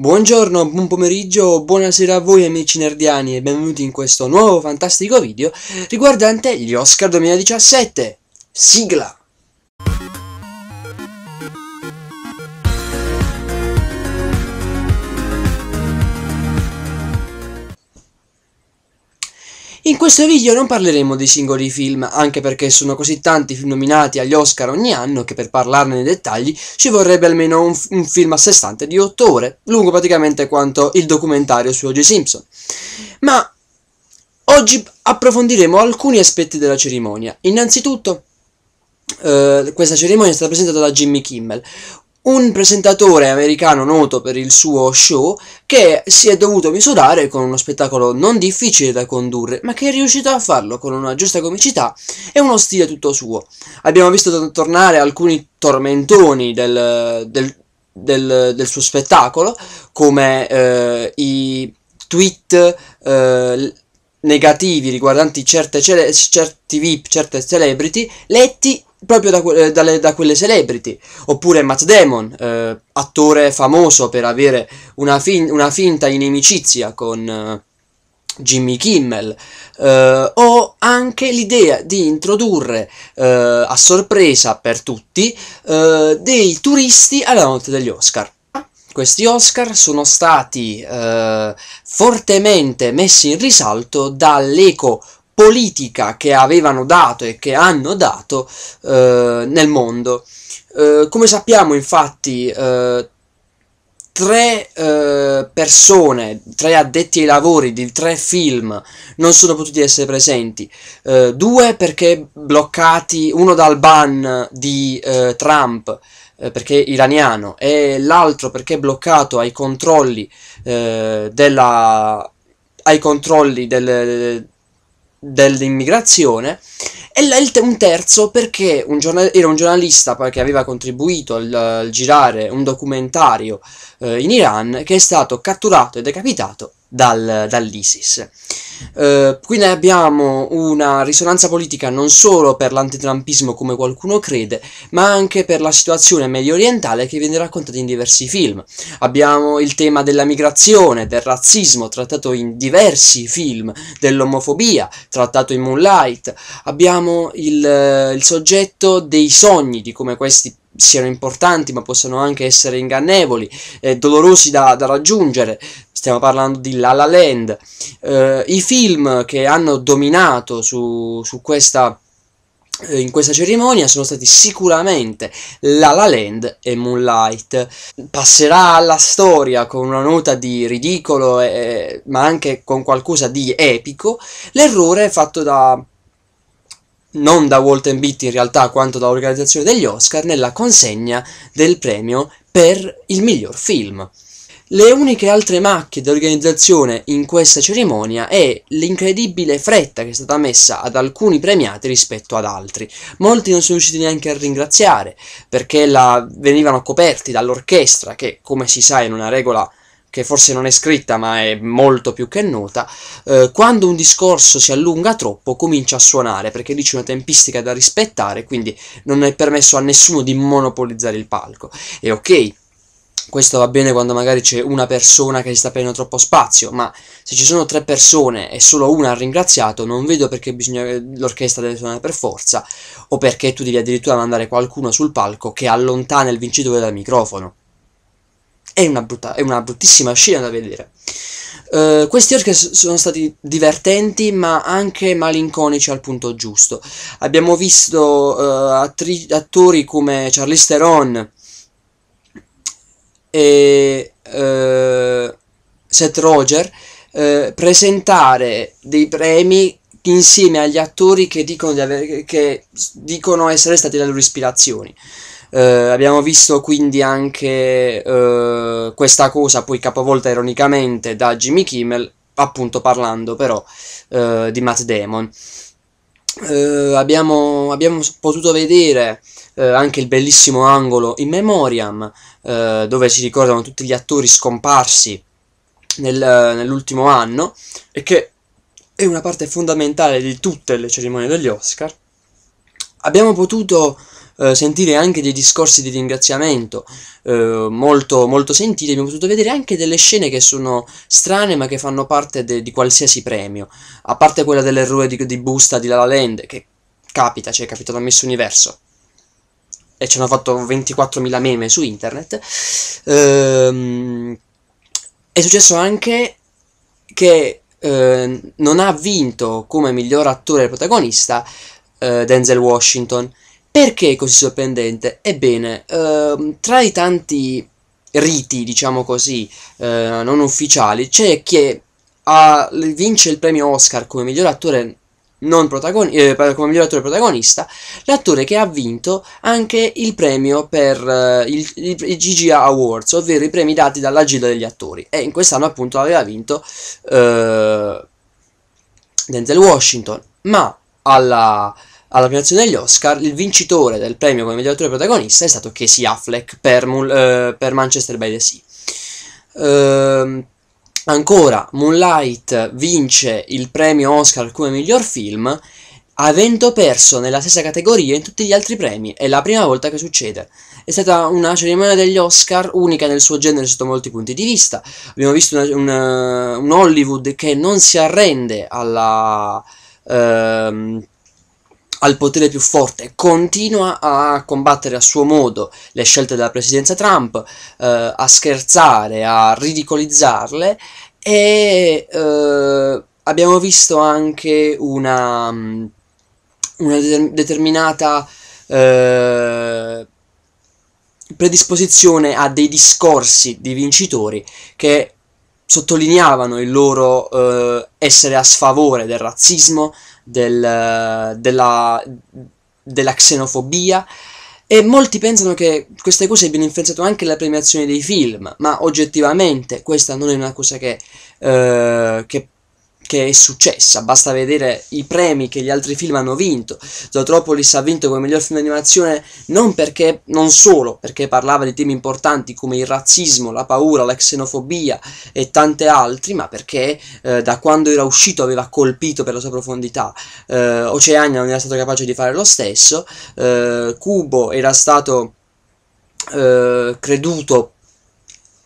Buongiorno, buon pomeriggio, buonasera a voi amici nerdiani e benvenuti in questo nuovo fantastico video riguardante gli Oscar 2017. Sigla! In questo video non parleremo dei singoli film, anche perché sono così tanti film nominati agli Oscar ogni anno che per parlarne nei dettagli ci vorrebbe almeno un, un film a sé stante di 8 ore, lungo praticamente quanto il documentario su O.J. Simpson. Ma oggi approfondiremo alcuni aspetti della cerimonia. Innanzitutto, Uh, questa cerimonia è stata presentata da Jimmy Kimmel, un presentatore americano noto per il suo show che si è dovuto misurare con uno spettacolo non difficile da condurre, ma che è riuscito a farlo con una giusta comicità e uno stile tutto suo. Abbiamo visto tornare alcuni tormentoni del, del, del, del suo spettacolo, come eh, i tweet eh, negativi riguardanti certe cele- certi VIP, certe celebrity, letti proprio da, eh, dalle, da, quelle celebrity. Oppure Matt Damon, eh, attore famoso per avere una, fin- una finta inimicizia con eh, Jimmy Kimmel. Eh, o anche l'idea di introdurre eh, a sorpresa per tutti eh, dei turisti alla notte degli Oscar. Questi Oscar sono stati fortemente messi in risalto dall'eco politica che avevano dato e che hanno dato eh, nel mondo. Eh, come sappiamo infatti eh, tre eh, persone, tre addetti ai lavori di tre film non sono potuti essere presenti, eh, due perché bloccati, uno dal ban di eh, Trump perché iraniano e l'altro perché bloccato ai controlli della ai controlli del, dell'immigrazione e un terzo perché un era un giornalista che aveva contribuito a girare un documentario eh, in Iran che è stato catturato e decapitato dal, dall'ISIS. Uh, quindi abbiamo una risonanza politica non solo per l'antitrampismo come qualcuno crede, ma anche per la situazione medio orientale che viene raccontata in diversi film. Abbiamo il tema della migrazione, del razzismo trattato in diversi film, dell'omofobia trattato in Moonlight, abbiamo il, il soggetto dei sogni, di come questi siano importanti ma possono anche essere ingannevoli, eh, dolorosi da, da, raggiungere. Stiamo parlando di La La Land. Eh, I film che hanno dominato su, su questa eh, in questa cerimonia sono stati sicuramente La La Land e Moonlight. Passerà alla storia con una nota di ridicolo, eh, ma anche con qualcosa di epico, l'errore fatto da non da Walt Beat in realtà quanto dall'organizzazione degli Oscar nella consegna del premio per il miglior film. Le uniche altre macchie dell'organizzazione in questa cerimonia è l'incredibile fretta che è stata messa ad alcuni premiati rispetto ad altri. Molti non sono riusciti neanche a ringraziare perché la, venivano coperti dall'orchestra che, come si sa, in una regola che forse non è scritta ma è molto più che nota, eh, quando un discorso si allunga troppo comincia a suonare perché lì c'è una tempistica da rispettare, quindi non è permesso a nessuno di monopolizzare il palco. E ok, questo va bene quando magari c'è una persona che si sta prendendo troppo spazio, ma se ci sono tre persone e solo una ha ringraziato, non vedo perché l'orchestra deve suonare per forza, o perché tu devi addirittura mandare qualcuno sul palco che allontana il vincitore dal microfono è una, brutta, è una bruttissima scena da vedere. Uh, questi orchi sono stati divertenti ma anche malinconici al punto giusto. Abbiamo visto uh, attori come Charlize Theron e uh, Seth Roger presentare dei premi insieme agli attori che dicono, aver, che dicono essere stati le loro ispirazioni. Uh, abbiamo visto quindi anche uh, questa cosa poi capovolta ironicamente da Jimmy Kimmel, appunto parlando però uh, di Matt Damon. Abbiamo, abbiamo, potuto vedere anche il bellissimo angolo in memoriam dove si ricordano tutti gli attori scomparsi nel, nell'ultimo anno e che è una parte fondamentale di tutte le cerimonie degli Oscar abbiamo potuto eh, sentire anche dei discorsi di ringraziamento eh, molto, molto sentiti, abbiamo potuto vedere anche delle scene che sono strane ma che fanno parte di qualsiasi premio, a parte quella dell'errore di, di busta di La La Land, che capita, cioè è capitato a Miss Universo, e ci hanno fatto 24.000 meme su internet, ehm, è successo anche che eh, non ha vinto come miglior attore protagonista eh, Denzel Washington, perché è così sorprendente? Ebbene, ehm, tra i tanti riti, diciamo così, eh, non ufficiali, c'è chi ha, vince il premio Oscar come miglior attore non protagoni- eh, come miglior attore protagonista, l'attore che ha vinto anche il premio per eh, il, il, il GGA Awards, ovvero i premi dati dalla Gilda degli attori. E in quest'anno appunto aveva vinto eh, Denzel Washington, ma alla alla premiazione degli Oscar, il vincitore del premio come miglior attore protagonista è stato Casey Affleck per, uh, per Manchester by the Sea. Uh, ancora, Moonlight vince il premio Oscar come miglior film, avendo perso nella stessa categoria in tutti gli altri premi. È la prima volta che succede. È stata una cerimonia degli Oscar unica nel suo genere sotto molti punti di vista. Abbiamo visto una, una, un Hollywood che non si arrende alla... Uh, al potere più forte, continua a combattere a suo modo le scelte della presidenza Trump, eh, a scherzare, a ridicolizzarle e eh, abbiamo visto anche una, una determinata eh, predisposizione a dei discorsi di vincitori che sottolineavano il loro eh, essere a sfavore del razzismo, del, della, della xenofobia e molti pensano che queste cose abbiano influenzato anche la premiazione dei film, ma oggettivamente questa non è una cosa che, eh, che che è successa, basta vedere i premi che gli altri film hanno vinto. Zootropolis ha vinto come miglior film d'animazione non perché, non solo perché parlava di temi importanti come il razzismo, la paura, la xenofobia e tante altri, ma perché eh, da quando era uscito aveva colpito per la sua profondità. Eh, Oceania non era stato capace di fare lo stesso, eh, Kubo era stato eh, creduto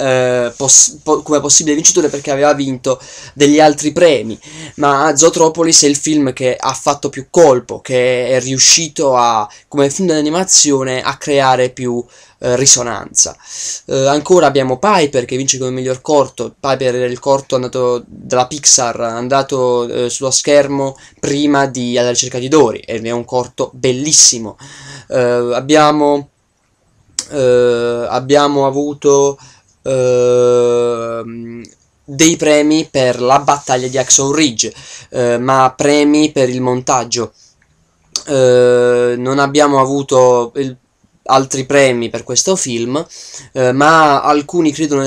eh, poss- po- come possibile vincitore perché aveva vinto degli altri premi, ma Zootropolis è il film che ha fatto più colpo, che è riuscito a, come film d'animazione, a creare più eh, risonanza. Eh, ancora abbiamo Piper che vince come miglior corto, Piper era il corto andato dalla Pixar, andato eh, sullo schermo prima di Alla ricerca di Dori, ed è un corto bellissimo. Eh, abbiamo, abbiamo avuto Ehm, dei premi per la battaglia di Axon Ridge, uh, ma premi per il montaggio. Uh, non abbiamo avuto il, altri premi per questo film, ma alcuni credono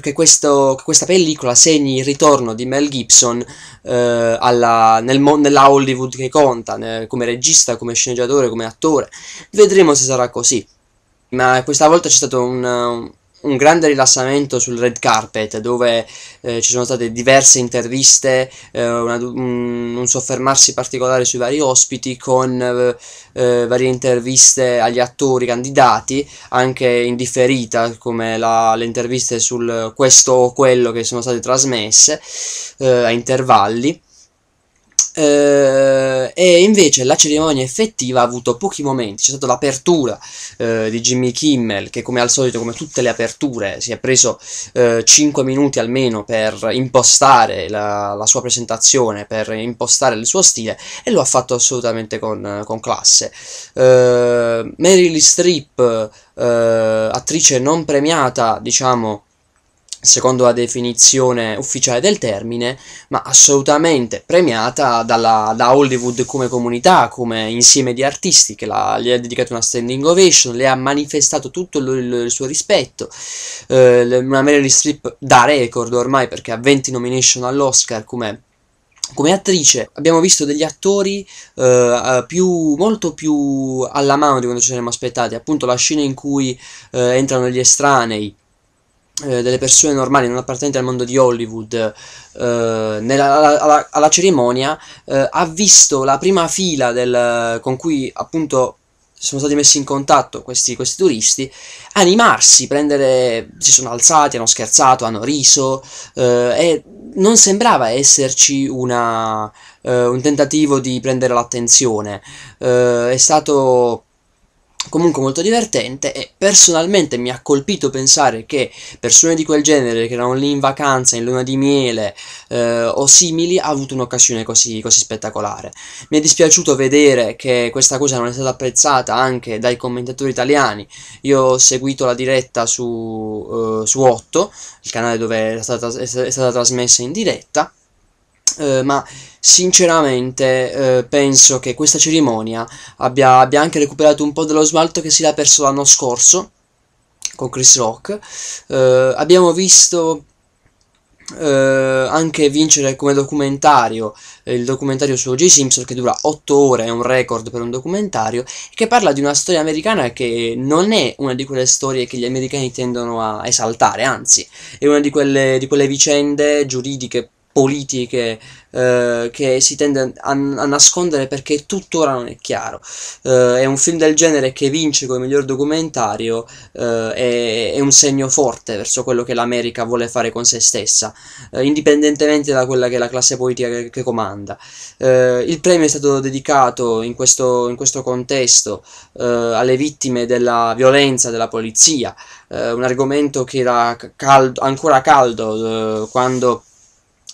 che, questo, che, questa pellicola segni il ritorno di Mel Gibson alla, nel, nella Hollywood che conta, come regista, come sceneggiatore, come attore. Vedremo se sarà così. Ma questa volta c'è stato un un grande rilassamento sul red carpet dove eh, ci sono state diverse interviste, eh, una, un, un, soffermarsi particolare sui vari ospiti con eh, eh, varie interviste agli attori candidati, anche in differita come la, le interviste sul questo o quello che sono state trasmesse eh, a intervalli. Eh, e invece la cerimonia effettiva ha avuto pochi momenti. C'è stata l'apertura eh, di Jimmy Kimmel, che come al solito, come tutte le aperture, si è preso eh, 5 minuti almeno per impostare la, la, sua presentazione, per impostare il suo stile, e lo ha fatto assolutamente con, con classe. Eh, Meryl Streep, eh, attrice non premiata, diciamo secondo la definizione ufficiale del termine, ma assolutamente premiata dalla, da Hollywood come comunità, come insieme di artisti che la, gli ha dedicato una standing ovation, le ha manifestato tutto il, il suo rispetto. Eh, una Meryl Streep da record ormai perché ha 20 nomination all'Oscar come come attrice abbiamo visto degli attori uh, più, molto più alla mano di quanto ci saremmo aspettati, appunto la scena in cui uh, entrano gli estranei eh, delle persone normali non appartenenti al mondo di Hollywood eh, nella, alla, alla, cerimonia eh, ha visto la prima fila del, con cui appunto sono stati messi in contatto questi, questi turisti animarsi, prendere, si sono alzati, hanno scherzato, hanno riso eh, e non sembrava esserci una, eh, un tentativo di prendere l'attenzione, è stato comunque molto divertente e personalmente mi ha colpito pensare che persone di quel genere che erano lì in vacanza, in luna di miele eh, o simili, ha avuto un'occasione così, così spettacolare. Mi è dispiaciuto vedere che questa cosa non è stata apprezzata anche dai commentatori italiani. Io ho seguito la diretta su, uh, su 8, il canale dove è stata, è stata trasmessa in diretta eh, ma sinceramente eh, penso che questa cerimonia abbia, abbia, anche recuperato un po' dello smalto che si era perso l'anno scorso con Chris Rock. Eh, abbiamo visto eh, anche vincere come documentario il documentario su O.J. Simpson che dura 8 ore, è un record per un documentario, che parla di una storia americana che non è una di quelle storie che gli americani tendono a esaltare, anzi è una di quelle, di quelle vicende giuridiche politiche eh, che si tende a, a, nascondere perché tuttora non è chiaro. Eh, è un film del genere che vince come miglior documentario eh, è, è, un segno forte verso quello che l'America vuole fare con se stessa, eh, indipendentemente da quella che è la classe politica che, che comanda. Eh, il premio è stato dedicato in questo, in questo contesto eh, alle vittime della violenza della polizia, un argomento che era caldo, ancora caldo quando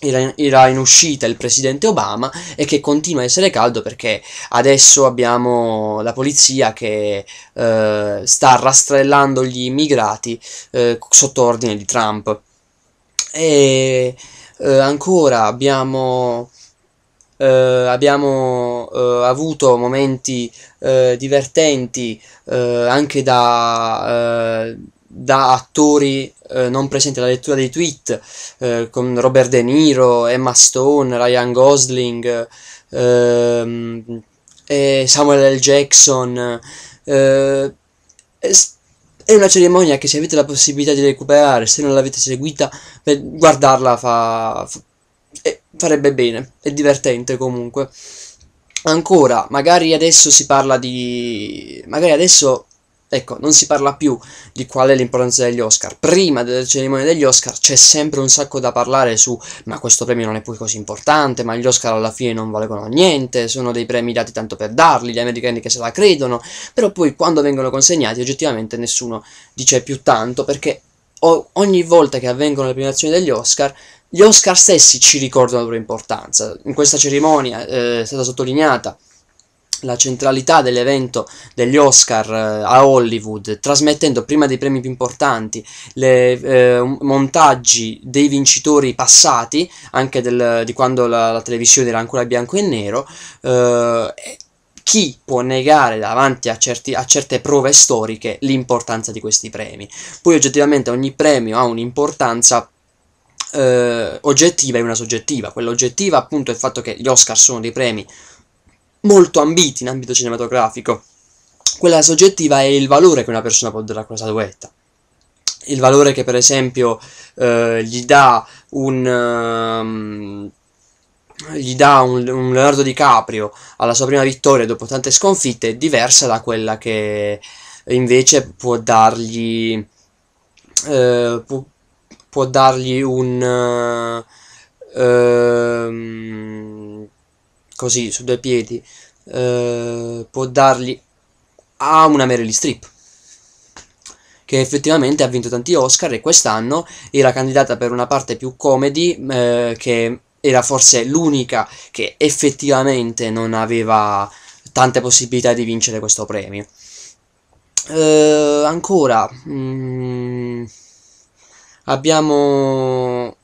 era, era in uscita il presidente Obama e che continua a essere caldo perché adesso abbiamo la polizia che eh, sta rastrellando gli immigrati eh, sotto ordine di Trump. E eh, ancora abbiamo, eh, abbiamo eh, avuto momenti eh, divertenti anche da da attori eh, non presenti alla lettura dei tweet, eh, con Robert De Niro, Emma Stone, Ryan Gosling, ehm, Samuel L. Jackson. Eh, è una cerimonia che se avete la possibilità di recuperare, se non l'avete seguita, guardarla fa, fa, farebbe bene, è divertente comunque. Ancora, magari adesso si parla di... magari adesso Ecco, non si parla più di qual è l'importanza degli Oscar. Prima della cerimonia degli Oscar c'è sempre un sacco da parlare su ma questo premio non è poi così importante, ma gli Oscar alla fine non valgono niente, sono dei premi dati tanto per darli, gli americani che se la credono, però poi quando vengono consegnati oggettivamente nessuno dice più tanto perché ogni volta che avvengono le premiazioni degli Oscar gli Oscar stessi ci ricordano la loro importanza. In questa cerimonia eh, è stata sottolineata la centralità dell'evento degli Oscar eh, a Hollywood, trasmettendo prima dei premi più importanti le eh, montaggi dei vincitori passati, anche del, di quando la, la, televisione era ancora bianco e nero, eh, chi può negare davanti a, certi, a, certe prove storiche l'importanza di questi premi? Poi oggettivamente ogni premio ha un'importanza eh, oggettiva e una soggettiva. Quella oggettiva appunto è il fatto che gli Oscar sono dei premi molto ambiti in ambito cinematografico. Quella soggettiva è il valore che una persona può dare a quella statuetta. Il valore che per esempio eh, gli dà un... Um, gli dà un, un, Leonardo DiCaprio alla sua prima vittoria dopo tante sconfitte è diversa da quella che invece può dargli eh, può, può, dargli un um, così su due piedi eh, può dargli a una Meryl Streep che effettivamente ha vinto tanti Oscar e quest'anno era candidata per una parte più comedy eh, che era forse l'unica che effettivamente non aveva tante possibilità di vincere questo premio. Eh, ancora mm, abbiamo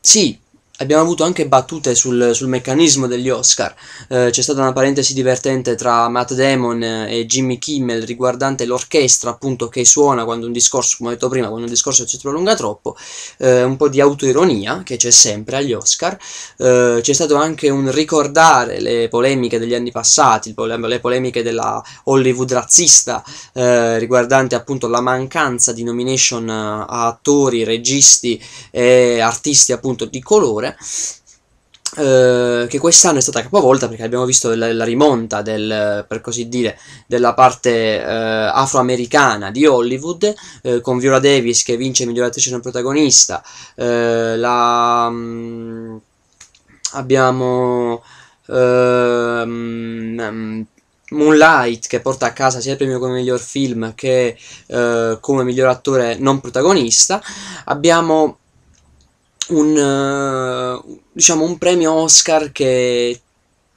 sì abbiamo avuto anche battute sul, sul meccanismo degli Oscar. Eh, c'è stata una parentesi divertente tra Matt Damon e Jimmy Kimmel riguardante l'orchestra, appunto, che suona quando un discorso, come ho detto prima, quando un discorso si prolunga troppo. Eh, un po' di autoironia che c'è sempre agli Oscar. Eh, c'è stato anche un ricordare le polemiche degli anni passati, le polemiche della Hollywood razzista, eh, riguardante appunto la mancanza di nomination a attori, registi e artisti appunto di colore Signore, eh, che quest'anno è stata capovolta perché abbiamo visto la, la rimonta del, per così dire, della parte eh, afroamericana di Hollywood, eh, con Viola Davis che vince miglior attrice non protagonista, eh, la, mh, mm, abbiamo... Um, Moonlight che porta a casa sia il premio come miglior film che uh, come miglior attore non protagonista. Abbiamo un, uh, diciamo, un premio Oscar che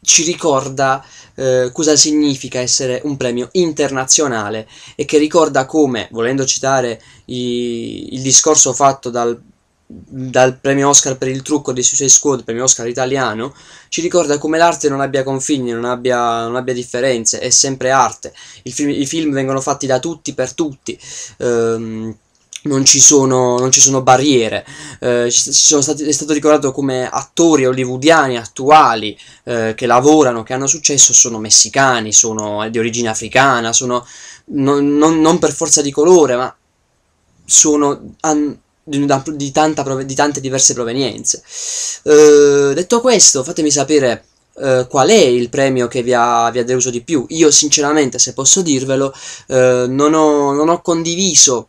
ci ricorda uh, cosa significa essere un premio internazionale e che ricorda come, volendo citare i, il discorso fatto dal, dal premio Oscar per il trucco di Suicide Squad, premio Oscar italiano, ci ricorda come l'arte non abbia confini, non abbia, non abbia differenze, è sempre arte. Film, I film vengono fatti da tutti per tutti. Um, non ci sono, non ci sono barriere. Eh, stati, è stato ricordato come attori hollywoodiani attuali eh, che lavorano, che hanno successo, sono messicani, sono di origine africana, sono non, non, non per forza di colore, ma sono an, di, di, tanta, di, tante diverse provenienze. Eh, detto questo, fatemi sapere Uh, qual è il premio che vi ha, vi ha, deluso di più. Io sinceramente, se posso dirvelo, uh, non, ho, non, ho, condiviso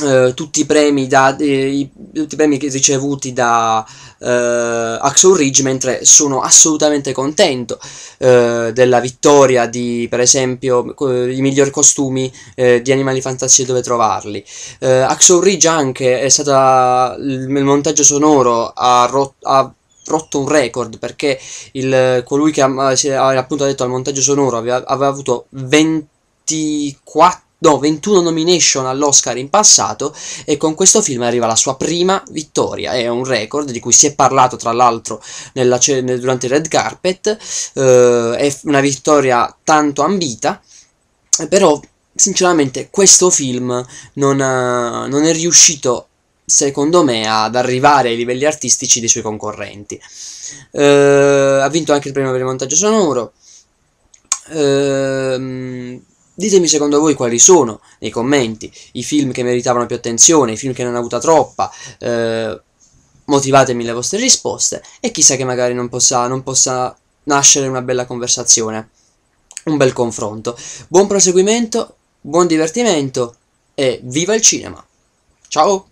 Uh, tutti, i premi da, eh, i, tutti i premi ricevuti da uh, Axel Ridge mentre sono assolutamente contento uh, della vittoria di per esempio i migliori costumi di Animali Fantastici dove trovarli. Axel Ridge anche è stata il, il montaggio sonoro ha, rot, ha rotto un record perché il, colui che ha, ha appunto detto al montaggio sonoro aveva, aveva avuto 24 no, 21 nomination all'Oscar in passato e con questo film arriva la sua prima vittoria, è un record di cui si è parlato tra l'altro durante il red carpet, eh, è una vittoria tanto ambita, però sinceramente questo film non, ha, non è riuscito secondo me ad arrivare ai livelli artistici dei suoi concorrenti. Eh, ha vinto anche il premio per il montaggio sonoro. Eh, Ditemi secondo voi quali sono, nei commenti, i film che meritavano più attenzione, i film che non hanno avuto troppa, eh, motivatemi le vostre risposte e chissà che magari non possa, non possa nascere una bella conversazione, un bel confronto. Buon proseguimento, buon divertimento e viva il cinema! Ciao!